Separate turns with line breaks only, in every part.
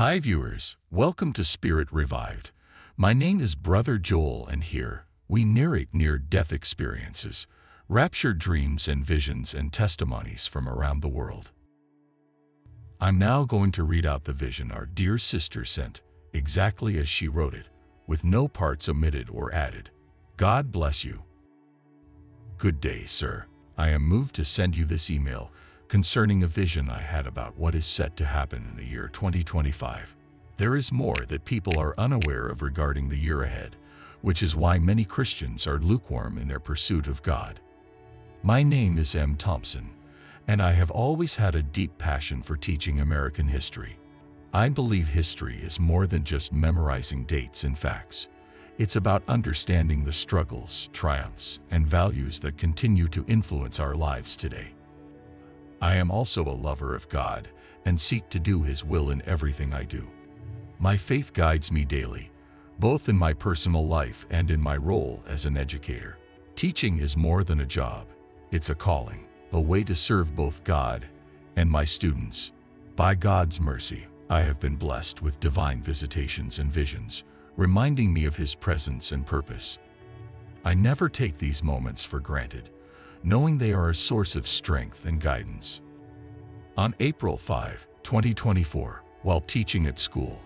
Hi viewers, welcome to Spirit Revived. My name is Brother Joel and here we narrate near-death experiences, raptured dreams and visions and testimonies from around the world. I'm now going to read out the vision our dear sister sent, exactly as she wrote it, with no parts omitted or added. God bless you. Good day, sir. I am moved to send you this email concerning a vision I had about what is set to happen in the year 2025. There is more that people are unaware of regarding the year ahead, which is why many Christians are lukewarm in their pursuit of God. My name is M. Thompson, and I have always had a deep passion for teaching American history. I believe history is more than just memorizing dates and facts. It's about understanding the struggles, triumphs, and values that continue to influence our lives today. I am also a lover of God and seek to do His will in everything I do. My faith guides me daily, both in my personal life and in my role as an educator. Teaching is more than a job. It's a calling, a way to serve both God and my students. By God's mercy, I have been blessed with divine visitations and visions, reminding me of His presence and purpose. I never take these moments for granted, knowing they are a source of strength and guidance. On April 5, 2024, while teaching at school,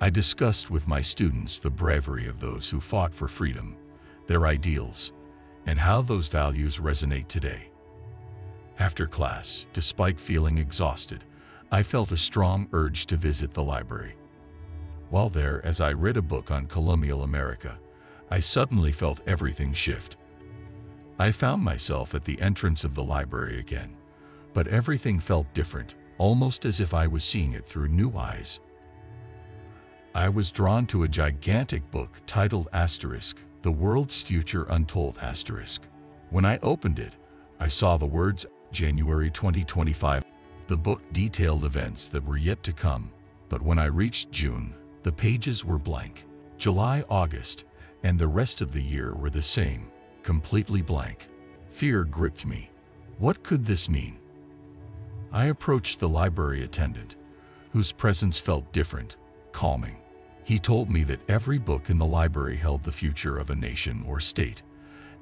I discussed with my students the bravery of those who fought for freedom, their ideals, and how those values resonate today. After class, despite feeling exhausted, I felt a strong urge to visit the library. While there, as I read a book on colonial America, I suddenly felt everything shift. I found myself at the entrance of the library again, but everything felt different, almost as if I was seeing it through new eyes. I was drawn to a gigantic book titled Asterisk, The World's Future Untold Asterisk. When I opened it, I saw the words January 2025. The book detailed events that were yet to come, but when I reached June, the pages were blank. July, August, and the rest of the year were the same completely blank. Fear gripped me. What could this mean? I approached the library attendant, whose presence felt different, calming. He told me that every book in the library held the future of a nation or state,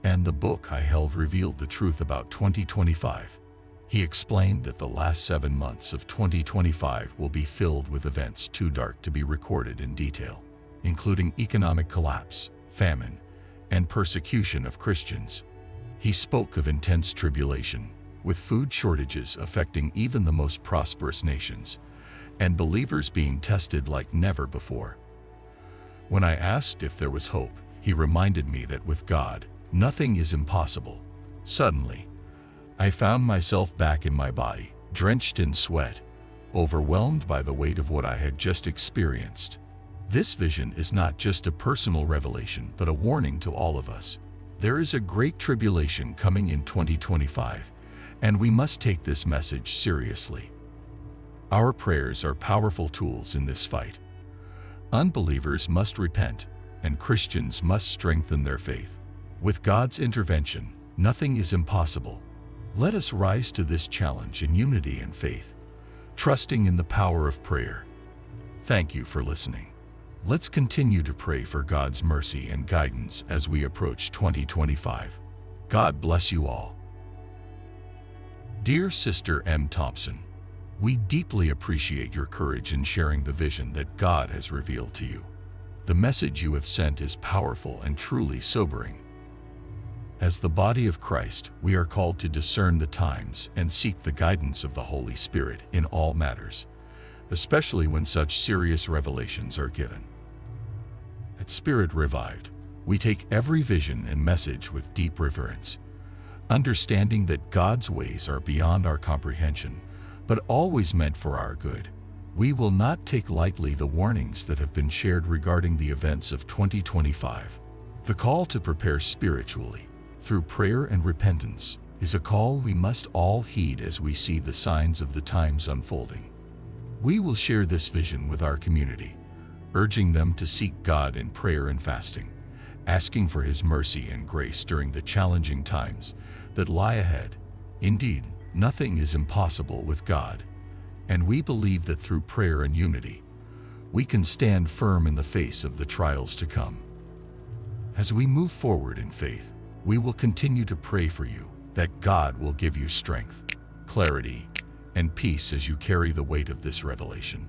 and the book I held revealed the truth about 2025. He explained that the last seven months of 2025 will be filled with events too dark to be recorded in detail, including economic collapse, famine, and persecution of Christians. He spoke of intense tribulation, with food shortages affecting even the most prosperous nations, and believers being tested like never before. When I asked if there was hope, he reminded me that with God, nothing is impossible. Suddenly, I found myself back in my body, drenched in sweat, overwhelmed by the weight of what I had just experienced. This vision is not just a personal revelation, but a warning to all of us. There is a great tribulation coming in 2025, and we must take this message seriously. Our prayers are powerful tools in this fight. Unbelievers must repent, and Christians must strengthen their faith. With God's intervention, nothing is impossible. Let us rise to this challenge in unity and faith, trusting in the power of prayer. Thank you for listening. Let's continue to pray for God's mercy and guidance as we approach 2025. God bless you all. Dear Sister M. Thompson, we deeply appreciate your courage in sharing the vision that God has revealed to you. The message you have sent is powerful and truly sobering. As the body of Christ, we are called to discern the times and seek the guidance of the Holy Spirit in all matters, especially when such serious revelations are given. Spirit Revived, we take every vision and message with deep reverence, understanding that God's ways are beyond our comprehension, but always meant for our good. We will not take lightly the warnings that have been shared regarding the events of 2025. The call to prepare spiritually, through prayer and repentance, is a call we must all heed as we see the signs of the times unfolding. We will share this vision with our community, urging them to seek God in prayer and fasting, asking for His mercy and grace during the challenging times that lie ahead. Indeed, nothing is impossible with God, and we believe that through prayer and unity, we can stand firm in the face of the trials to come. As we move forward in faith, we will continue to pray for you that God will give you strength, clarity, and peace as you carry the weight of this revelation.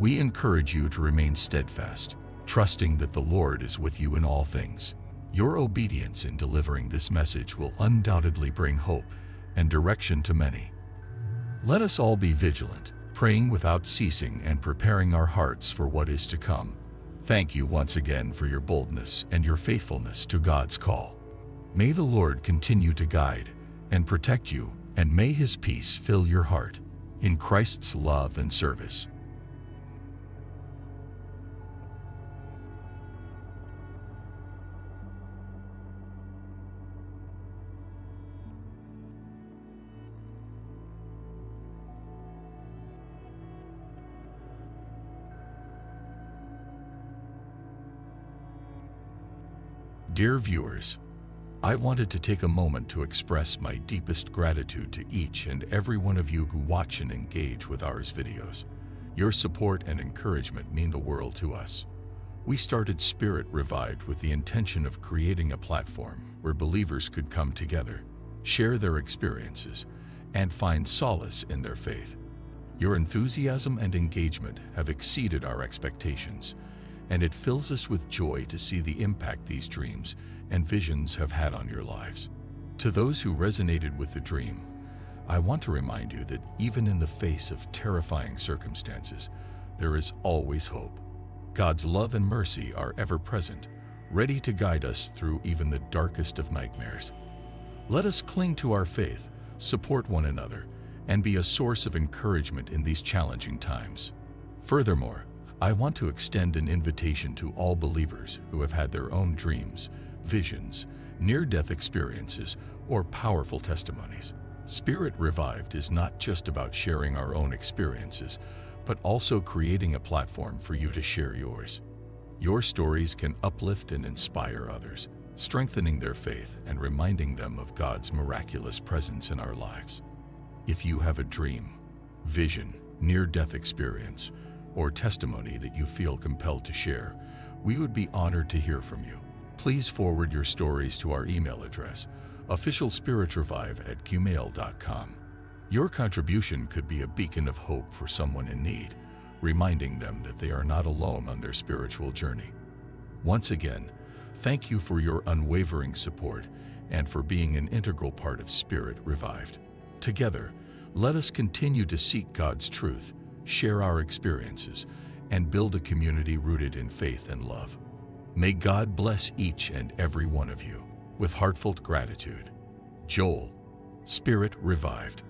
We encourage you to remain steadfast, trusting that the Lord is with you in all things. Your obedience in delivering this message will undoubtedly bring hope and direction to many. Let us all be vigilant, praying without ceasing and preparing our hearts for what is to come. Thank you once again for your boldness and your faithfulness to God's call. May the Lord continue to guide and protect you, and may His peace fill your heart in Christ's love and service. Dear viewers, I wanted to take a moment to express my deepest gratitude to each and every one of you who watch and engage with ours videos. Your support and encouragement mean the world to us. We started Spirit Revived with the intention of creating a platform where believers could come together, share their experiences, and find solace in their faith. Your enthusiasm and engagement have exceeded our expectations, and it fills us with joy to see the impact these dreams and visions have had on your lives. To those who resonated with the dream, I want to remind you that even in the face of terrifying circumstances, there is always hope. God's love and mercy are ever present, ready to guide us through even the darkest of nightmares. Let us cling to our faith, support one another, and be a source of encouragement in these challenging times. Furthermore, I want to extend an invitation to all believers who have had their own dreams, visions, near-death experiences, or powerful testimonies. Spirit Revived is not just about sharing our own experiences, but also creating a platform for you to share yours. Your stories can uplift and inspire others, strengthening their faith and reminding them of God's miraculous presence in our lives. If you have a dream, vision, near-death experience, or testimony that you feel compelled to share, we would be honored to hear from you. Please forward your stories to our email address, officialspiritrevive at gmail.com. Your contribution could be a beacon of hope for someone in need, reminding them that they are not alone on their spiritual journey. Once again, thank you for your unwavering support and for being an integral part of Spirit Revived. Together, let us continue to seek God's truth share our experiences, and build a community rooted in faith and love. May God bless each and every one of you with heartfelt gratitude. Joel, Spirit Revived.